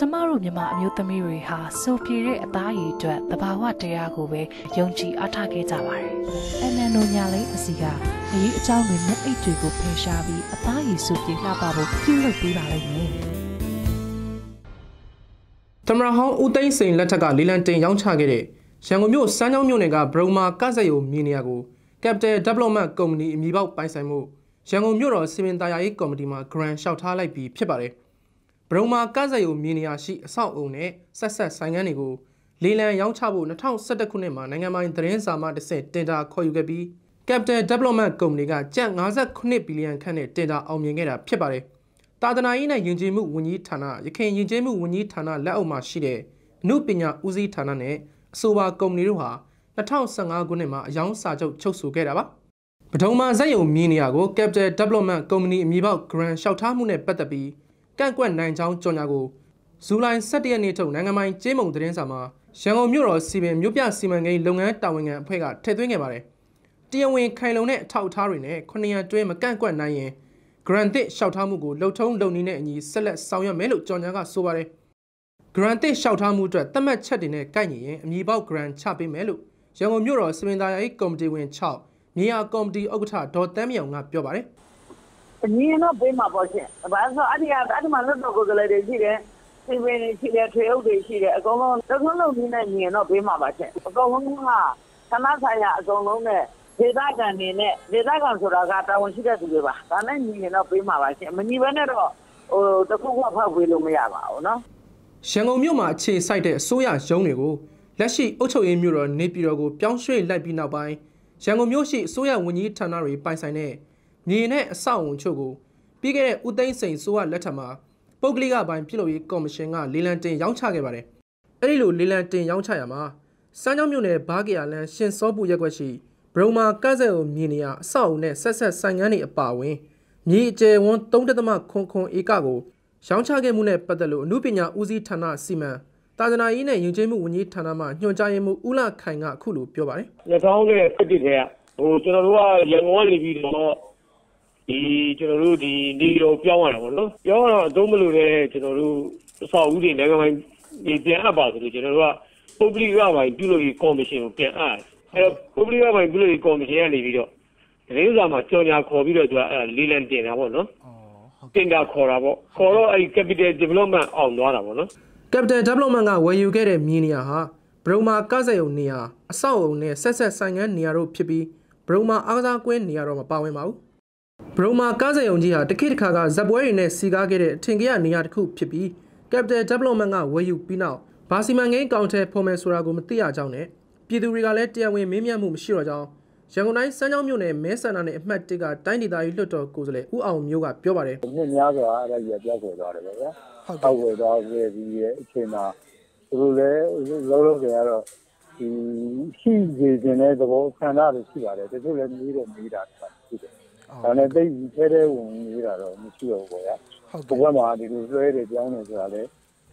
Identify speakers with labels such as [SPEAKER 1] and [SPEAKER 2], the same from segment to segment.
[SPEAKER 1] ကျမတို့မြန်မာအမျိုးသမီးတွေဟာစိုးပြေတဲ့အသားရည်အတွက်တဘာဝတရားကိုပဲယုံကြည်အားထားခဲ့ကြပါတယ်။အနန္ဒိုညာလေးအစီကအရေးအကြောင်းတွေနဲ့အိတ်တွေကိုဖယ်ရှားပြီးအသားရည်စိုးပြေလှပဖို့ပြုလုပ်ပေးပါလိမ့်မယ်။
[SPEAKER 2] တမရဟောင်းဦးသိန်းစိန်လက်ထက်ကလီလန်တင်ရောင်းချခဲ့တဲ့ရန်ကုန်မြို့စမ်းချောင်းမြို့နယ်ကဘရုံမာကဆက်ရုံမြေနေရာကို Capital Development Company အမည်ပေါက်ပိုင်ဆိုင်မှုရန်ကုန်မြို့တော်စီမံသားယာရေးကော်မတီမှ grant လျှောက်ထားလိုက်ပြီးဖြစ်ပါတယ်။ ဘရုံမာကဆက်ရုံမြေနေရာရှိအဆောက်အုံနဲ့ဆက်ဆက်ဆိုင်ငန်းတွေကိုလေလံရောင်းချဖို့2011ခုနှစ်မှာနိုင်ငံပိုင်သတင်းစာမှတစ်ဆင့်တင်ဒါခေါ်ယူခဲ့ပြီး Capital Development Company ကကျပ်58ဘီလီယံခန့်နဲ့တင်ဒါအောင်မြင်ခဲ့တာဖြစ်ပါတယ်။တာသနာရေးနဲ့ယဉ်ကျေးမှုဝန်ကြီးဌာနရခိုင်ယဉ်ကျေးမှုဝန်ကြီးဌာနလက်အောက်မှာရှိတဲ့အမှုပညာဦးစီးဌာနနဲ့အဆိုပါကုမ္ပဏီတို့ဟာ2015ခုနှစ်မှာအယောင်းစာချုပ်ချုပ်ဆိုခဲ့တာပါ။ပထမဇက်ယုံမြင်းနေရာကို Capital Development Company အမည်ပေါက် grant လျှောက်ထားမှုနဲ့ပတ်သက်ပြီး ကန့်ကွက်နိုင်ကြောင်းကြော်ညာကိုဇူလိုင်17ရက်နေ့ထုတ်နိုင်ငံပိုင်ကျေးမုံသတင်းစာမှာရန်ကုန်မြို့တော်စီပင်မြို့ပြစီမံကိန်းလုပ်ငန်းတာဝန်ခံအဖွဲ့ကထည့်သွင်းခဲ့ပါတယ်။တရားဝင်ခိုင်လုံတဲ့အထောက်အထားတွေနဲ့9ရက်တွဲမကန့်ကွက်နိုင်ရင် granted လျှောက်ထားမှုကိုလှုပ်ထုံးလုပ်နေတဲ့အညီဆက်လက်ဆောင်ရွက်မယ်လို့ကြော်ညာကဆိုပါတယ်။ granted လျှောက်ထားမှုအတွက်သတ်မှတ်ချက်တွေနဲ့ကိုက်ညီရင်အမည်ပေါက် grant ချပေးမယ်လို့ရန်ကုန်မြို့တော်စပင်သာယာရေးကော်မတီဝင်6မြေယာကော်မတီဥက္ကဋ္ဌဒေါ်တန်းမြောင်ကပြောပါတယ်။
[SPEAKER 3] အမြင်တော့ပေးမှာပေါ့ရှင်။ဘာလို့ဆိုအဲ့ဒီကအဲ့ဒီမှာလွတ်တော်ကိုယ်စားလှယ်တွေရှိတယ်။စီပင်တွေရှိတယ်ထွေအုပ်တွေရှိတယ်အကုန်လုံးတစ်ခုလုံးနည်းနဲ့မြင်တော့ပေးမှာပါရှင်။အကုန်လုံးကသနာဆိုင်ရာအကုန်လုံးနဲ့ဒေသခံတွေနဲ့ဒေသခံဆိုတာကတာဝန်ရှိတဲ့သူတွေပါ။ဒါနဲ့ညီရင်တော့ပေးမှာပါရှင်။မညီဘဲနဲ့တော့ဟိုတခုခုဖောက်ပေးလို့မရပါဘူးနော်။
[SPEAKER 2] ရန်ကုန်မြို့မှာအခြေစိုက်တဲ့အစိုးရရုံးတွေကိုလက်ရှိအုပ်ချုပ်ရေးမြို့တော်နေပြည်တော်ကိုပြောင်းရွှေ့လိုက်ပြီးနောက်ပိုင်းရန်ကုန်မြို့ရှိအစိုးရဝန်ကြီးဌာနတွေပိုင်ဆိုင်တဲ့ မြေနဲ့အဆောက်အုံချို့ကိုပြီးခဲ့တဲ့ဦးသိန်းစိန်ဆိုရလက်ထက်မှာပုတ်ကလိကပိုင်းပြည်လို့ရေးကော်မရှင်ကလေလံတင်ရောင်းချခဲ့ပါတယ်။အဲဒီလိုလေလံတင်ရောင်းချရမှာစမ်းချောင်းမြို့နယ်ဘားကရလန်းရှင်စောပူရက်ွက်ရှိဘရုံမာကန့်ဆက်ုံမြေနေရအဆောက်အုံနဲ့ဆက်ဆက်ဆိုင်ငန်းတွေအပါအဝင်မြေအကျယ်ဝန်း3.9ခွန်ခွန်ဧကကိုရောင်းချခဲ့မှုနဲ့ပတ်သက်လို့အမှုပညာဦးစီးဌာနစီမံတာသနာရေးနဲ့ယဉ်ကျေးမှုဝန်ကြီးဌာနမှညွှန်ကြားရေးမှူးဦးလခိုင်ကအခုလိုပြောပါတယ်။
[SPEAKER 4] 2017ထဲကဟိုကျွန်တော်တို့ကရန်ကုန်ကနေပြီးတော့ ဒီကျွန်တော်တို့ဒီနေတော်ပြောင်းရတာပေါ့နော်ပြောင်းတော့အသုံးမလို့တဲ့ကျွန်တော်တို့အဆောက်အဦတွေနိုင်ငံပိုင်ပြန်အပ်ပါဆိုလို့ကျွန်တော်တို့ကပုဂ္ဂလိကပိုင်းပြုလို့ရကော်မရှင်ကိုပြန်အပ်အဲတော့ပုဂ္ဂလိကပိုင်းပြုလို့ရကော်မရှင်ကနေပြီးတော့သတင်းစာမှာကြော်ညာခေါ်ပြီးတော့သူကအဲလေးလံတင်တာပေါ့နော်တင်တာခေါ်တာပေါ့ခေါ်တော့အဲဒီ capital development အောင်သွားတာပေါ့နော်
[SPEAKER 2] capital development ကဝယ်ယူခဲ့တဲ့မြေနေရာဟာဘရုံမာကစားရုံနေရာအဆောက်အုံနဲ့ဆက်ဆက်ဆိုင်ငန်းနေရာတို့ဖြစ်ပြီးဘရုံမာအားကစားကွင်းနေရာတော့မပါဝင်ပါဘူး ဘရုံမာကားစရုံကြီးဟာတခိတခါကဇက်ပွဲတွေနဲ့စီကားခဲ့တဲ့အထင်ကြီးနေရာတစ်ခုဖြစ်ပြီး Capital Development ကဝယ်ယူပြီးနောက်ဘာစီမံကိန်းကောင်ထဲဖော်မယ်ဆိုတာကိုမသိရကြောင်းနဲ့ပြည်သူတွေကလည်းတရားဝင်မေးမြန်းမှုမရှိတော့ကြောင်းရန်ကုန်တိုင်းစမ်းချောင်းမြို့နယ်မဲဆန္ဒနယ်အမှတ်1ကတိုင်းဒေသကြီးလွှတ်တော်ကိုယ်စားလှယ်ဦးအောင်မျိုးကပြောပါတယ်။
[SPEAKER 5] နှစ်များစွာအဲ့ဒါကြီးပြောခွေသွားတယ်ဗျာ။ဟုတ်ကဲ့။သွားခဲ့ပြီးအချိန်မှာသူတို့လည်းလုံးလုံးကြရတော့ဒီရှိနေတဲ့သဘောဆန္ဒတွေရှိပါတယ်။တချို့လည်းမေးတော့မေးတာရှိတယ် ဒါနဲ့တိတ်ထဲထဲဝင်နေတာတော့မရှိတော့ဘူးပေါ့ဗျာဟုတ်ကဲ့ဘုရားမှာဒီလိုလွှဲတယ်ကြောင်းတယ်ဆိုတာလေ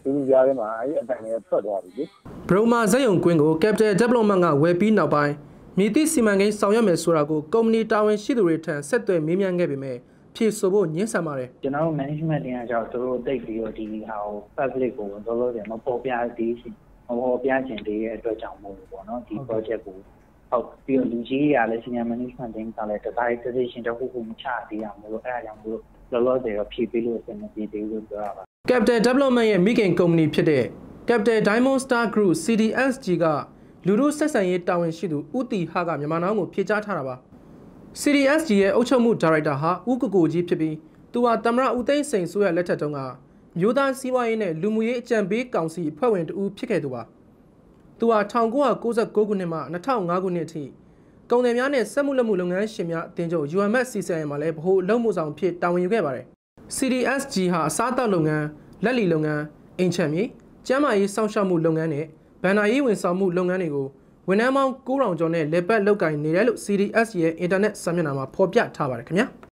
[SPEAKER 5] သူတို့ကြားထဲမှာအဲ့အတိုင်းလည်းထွက်သွားပြီလေ
[SPEAKER 2] ဘရိုမာဇက်ယုံကွင်းကို Capital Development ကဝယ်ပြီးနောက်ပိုင်းမြေတိစီမံကိန်းဆောင်ရွက်မယ်ဆိုတာကိုကုမ္ပဏီတာဝန်ရှိသူတွေထံဆက်သွယ်မေးမြန်းခဲ့ပေမဲ့ဖြေဆိုဖို့ညှင်းဆန်ပါတယ်
[SPEAKER 6] ကျွန်တော်တို့ management တင်အကြောင်းသူတို့တိတ်ပြီးတော့ဒီဟာကို public ကိုလောလောဆယ်မပေါ်ပြသေးရှင်မပေါ်ပြခြင်းတည်းရဲ့အတွက်ကြောင့်မို့လို့ပေါ့နော်ဒီ project ကို ဟုတ်ပြီးတော့လူကြီးတွေကလည်း senior management team ကလည်း design decision တခုခုမချသေးရမို့လို့အဲ့ဒါကြောင့်မို့လို့လောလောဆယ်တော့ဖြည့်ပေးလို့အဆင်မပြေသေးဘူးလို့ပြောရပါ
[SPEAKER 2] Capital Development ရဲ့မိခင်ကုမ္ပဏီဖြစ်တဲ့ Capital Diamond Star Group CDSG ကလူတို့ဆက်ဆံရေးတာဝန်ရှိသူဦးတီဟာကမြန်မာနိုင်ငံကိုဖြည့်ကြားထားတာပါ CDSG ရဲ့အုပ်ချုပ်မှုဒါရိုက်တာဟာဦးကိုကိုကြီးဖြစ်ပြီးသူဟာတမရဦးသိန်းစိန်ဆိုရလက်ထက်တုန်းကမြို့သားစီးပွားရေးနဲ့လူမှုရေးအကြံပေးကောင်စီအဖွဲ့ဝင်တူဖြစ်ခဲ့သူပါ။ သူဟာ1996ခုနှစ်မှ2005ခုနှစ်အထိကုန်တယ်များနဲ့စက်မှုလက်မှုလုပ်ငန်းရှင်များအသင်းချုပ် UMS CCI မှာလည်းဗဟိုအလုပ်မှုဆောင်ဖြစ်တာဝန်ယူခဲ့ပါတယ်။ CDSG ဟာအစားအသောက်လုပ်ငန်းလက်လီလုပ်ငန်းအိမ်ချမ်းမြေကျန်းမာရေးစောင့်ရှောက်မှုလုပ်ငန်းနဲ့ဗန်နာရေးဝန်ဆောင်မှုလုပ်ငန်းတွေကိုဝန်ထမ်းပေါင်း9000ကျော်နဲ့လက်ပတ်လုပ်ကိုင်နေတယ်လို့ CDS ရဲ့ internet စာမျက်နှာမှာဖော်ပြထားပါတယ်ခင်ဗျာ။